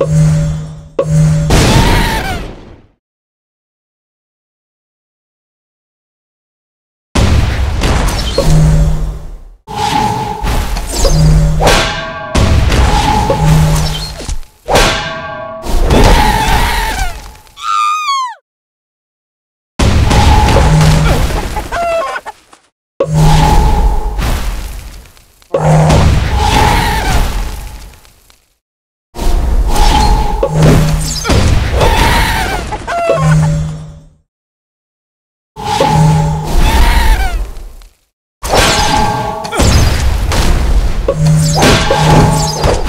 oh Let's go.